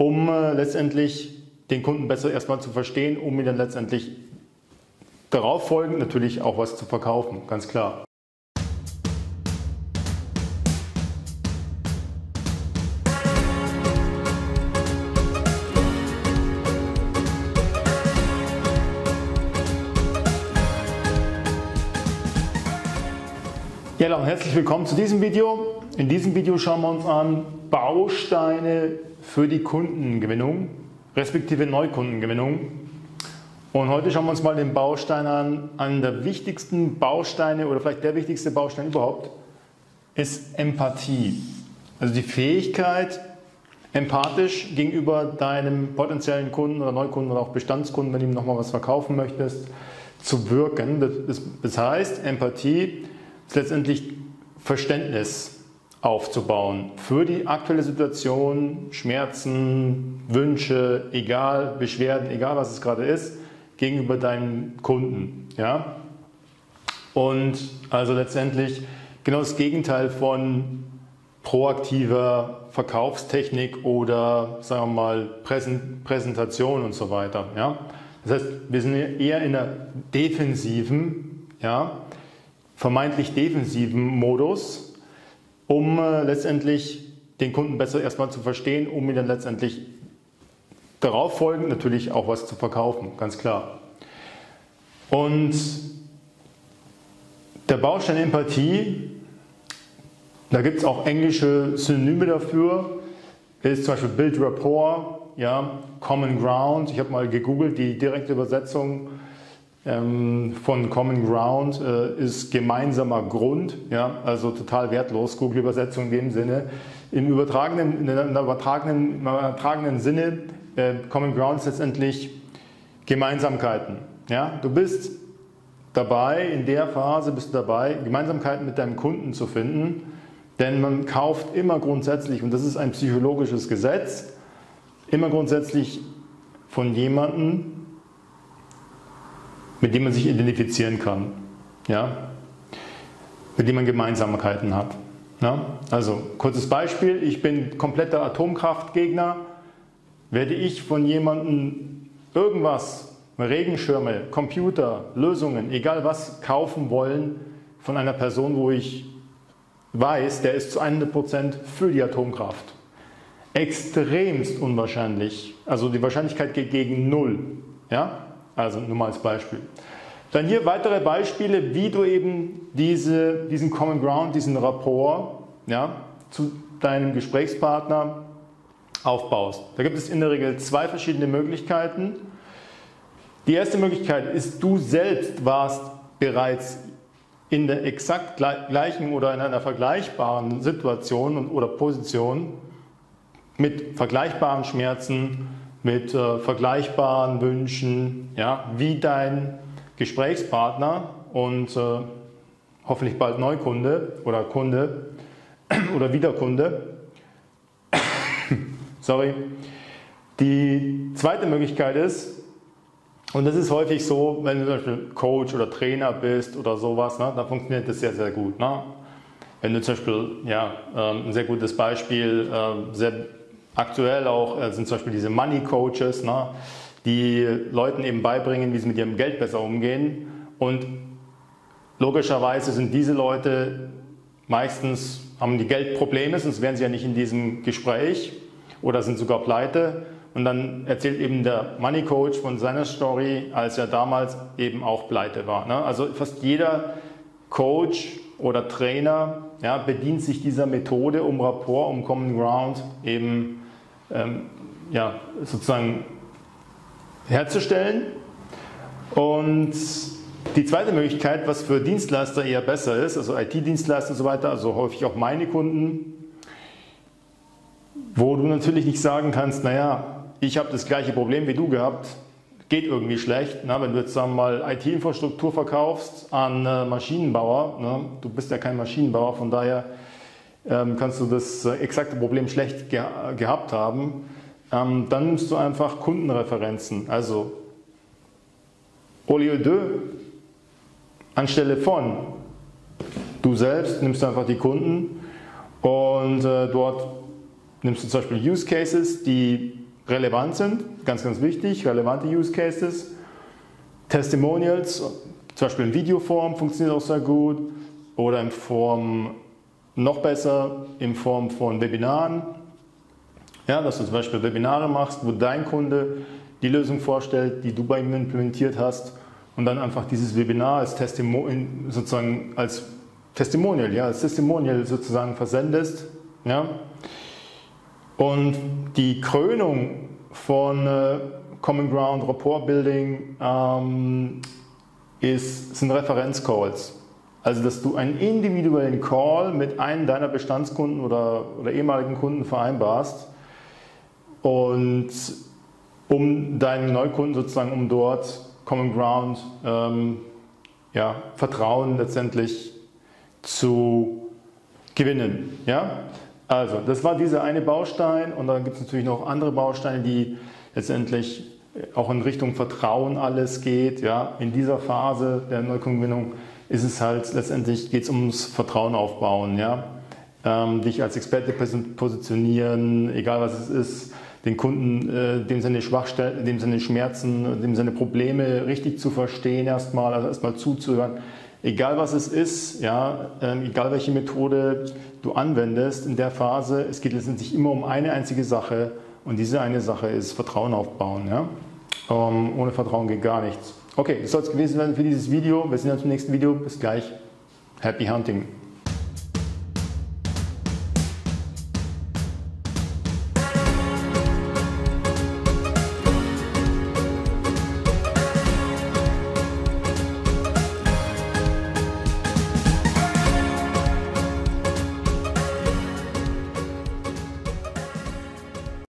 um äh, letztendlich den Kunden besser erstmal zu verstehen, um ihn dann letztendlich darauf folgend natürlich auch was zu verkaufen, ganz klar. Ja, und herzlich willkommen zu diesem Video. In diesem Video schauen wir uns an Bausteine für die Kundengewinnung, respektive Neukundengewinnung. Und heute schauen wir uns mal den Baustein an. Einer der wichtigsten Bausteine oder vielleicht der wichtigste Baustein überhaupt ist Empathie. Also die Fähigkeit, empathisch gegenüber deinem potenziellen Kunden oder Neukunden oder auch Bestandskunden, wenn du ihm nochmal was verkaufen möchtest, zu wirken. Das, heißt, Empathie ist letztendlich Verständnis aufzubauen für die aktuelle Situation, Schmerzen, Wünsche, egal, Beschwerden, egal was es gerade ist, gegenüber deinem Kunden. Ja? Und also letztendlich genau das Gegenteil von proaktiver Verkaufstechnik oder sagen wir mal Präsentation und so weiter. Ja? Das heißt, wir sind eher in einer defensiven, ja, vermeintlich defensiven Modus, um äh, letztendlich den Kunden besser erstmal zu verstehen, um ihn dann letztendlich darauf folgend natürlich auch was zu verkaufen, ganz klar. Und der Baustein Empathie, da gibt es auch englische Synonyme dafür, ist zum Beispiel Build Rapport, ja, Common Ground. Ich habe mal gegoogelt, die direkte Übersetzung ähm, von Common Ground äh, ist gemeinsamer Grund, ja, also total wertlos, Google-Übersetzung in dem Sinne. Im übertragenen, in einem übertragenen, übertragenen Sinne, äh, Common Ground ist letztendlich Gemeinsamkeiten. Ja. Du bist dabei, in der Phase bist du dabei, Gemeinsamkeiten mit deinem Kunden zu finden, denn man kauft immer grundsätzlich, und das ist ein psychologisches Gesetz, immer grundsätzlich von jemandem, mit dem man sich identifizieren kann, ja? mit dem man Gemeinsamkeiten hat. Ja? Also, kurzes Beispiel, ich bin kompletter Atomkraftgegner, werde ich von jemandem irgendwas, Regenschirme, Computer, Lösungen, egal was, kaufen wollen von einer Person, wo ich weiß, der ist zu 100% für die Atomkraft. Extremst unwahrscheinlich. Also die Wahrscheinlichkeit geht gegen Null. Ja? Also nur mal als Beispiel. Dann hier weitere Beispiele, wie du eben diese, diesen Common Ground, diesen Rapport ja, zu deinem Gesprächspartner aufbaust. Da gibt es in der Regel zwei verschiedene Möglichkeiten. Die erste Möglichkeit ist, du selbst warst bereits in der exakt gleichen oder in einer vergleichbaren Situation oder Position mit vergleichbaren Schmerzen, mit äh, vergleichbaren Wünschen, ja, wie dein Gesprächspartner und äh, hoffentlich bald Neukunde oder Kunde oder Wiederkunde. Sorry. Die zweite Möglichkeit ist, und das ist häufig so, wenn du zum Beispiel Coach oder Trainer bist oder sowas, ne, dann funktioniert das sehr, sehr gut. Ne? Wenn du zum Beispiel, ja, ähm, ein sehr gutes Beispiel, äh, sehr Aktuell auch äh, sind zum Beispiel diese Money Coaches, ne, die Leuten eben beibringen, wie sie mit ihrem Geld besser umgehen. Und logischerweise sind diese Leute meistens, haben die Geldprobleme, sonst wären sie ja nicht in diesem Gespräch oder sind sogar pleite. Und dann erzählt eben der Money Coach von seiner Story, als er damals eben auch pleite war. Ne? Also fast jeder Coach oder Trainer ja, bedient sich dieser Methode, um Rapport, um Common Ground eben ähm, ja, sozusagen herzustellen. Und die zweite Möglichkeit, was für Dienstleister eher besser ist, also IT-Dienstleister und so weiter, also häufig auch meine Kunden, wo du natürlich nicht sagen kannst, naja, ich habe das gleiche Problem wie du gehabt, geht irgendwie schlecht. Na, wenn du jetzt sagen wir mal IT-Infrastruktur verkaufst an äh, Maschinenbauer, ne, du bist ja kein Maschinenbauer, von daher ähm, kannst du das äh, exakte Problem schlecht ge gehabt haben, ähm, dann nimmst du einfach Kundenreferenzen. Also au lieu de, anstelle von, du selbst nimmst einfach die Kunden und äh, dort nimmst du zum Beispiel Use Cases, die relevant sind, ganz, ganz wichtig, relevante Use Cases. Testimonials, zum Beispiel in Videoform funktioniert auch sehr gut oder in Form noch besser in Form von Webinaren. Ja, dass du zum Beispiel Webinare machst, wo dein Kunde die Lösung vorstellt, die du bei ihm implementiert hast und dann einfach dieses Webinar als Testimonial, sozusagen als Testimonial, ja, als Testimonial sozusagen versendest. Ja. Und die Krönung von äh, Common Ground Rapport Building ähm, ist, sind Referenzcalls. Also, dass du einen individuellen Call mit einem deiner Bestandskunden oder, oder ehemaligen Kunden vereinbarst und um deinen Neukunden sozusagen, um dort Common Ground, ähm, ja, Vertrauen letztendlich zu gewinnen. Ja? Also, das war dieser eine Baustein und dann gibt es natürlich noch andere Bausteine, die letztendlich auch in Richtung Vertrauen alles geht. Ja? In dieser Phase der Neukundengewinnung ist es halt letztendlich geht es ums Vertrauen aufbauen, ja? Ähm, dich als Experte positionieren, egal was es ist, den Kunden, äh, dem seine Schwachstellen, dem seine Schmerzen, dem seine Probleme richtig zu verstehen erstmal, also erstmal zuzuhören. Egal was es ist, ja, ähm, egal welche Methode du anwendest in der Phase, es geht letztendlich immer um eine einzige Sache und diese eine Sache ist Vertrauen aufbauen. Ja? Ähm, ohne Vertrauen geht gar nichts. Okay, das soll es gewesen sein für dieses Video. Wir sehen uns im nächsten Video. Bis gleich. Happy Hunting.